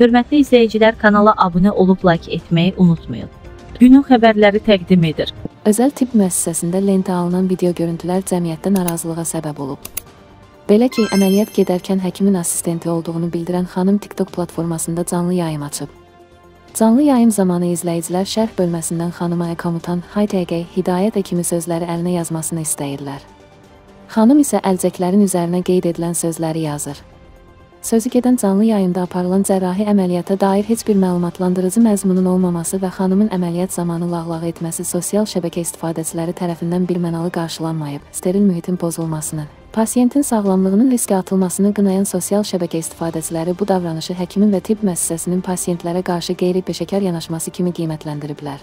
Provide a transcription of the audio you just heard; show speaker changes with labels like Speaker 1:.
Speaker 1: Hörmətli izləyicilər kanala abunə olub like etməyi unutmayın. Günün xəbərləri təqdim edir.
Speaker 2: Özəl tibb müəssisəsində lentə alınan video görüntülər cəmiyyətdə narazılığa səbəb olub. Belə ki, əməliyyat gedərkən həkimin assistenti olduğunu bildirən xanım TikTok platformasında canlı yayım açıb. Canlı yayım zamanı izləyicilər şərh bölməsindən xanıma komutan Haytəgə Hidayət kimi sözləri əlinə yazmasını istəyirlər. Xanım isə əlcəklərin üzərinə qeyd edilən sözləri yazır. Sözü gedən canlı yayımda aparılan cərrahi əməliyyata dair heç bir məlumatlandırıcı məzmunun olmaması və xanımın əməliyyat zamanı lağlağı etməsi sosial şəbəkə istifadəçiləri tərəfindən birmənalı qarşılanmayıb, steril mühitin pozulmasını, pasiyentin sağlamlığının riskə atılmasını qınayan sosial şəbəkə istifadəçiləri bu davranışı həkimin və tibb müəssisəsinin pasiyentlərə qarşı qeyri-peşəkar yanaşması kimi qiymətləndiriblər.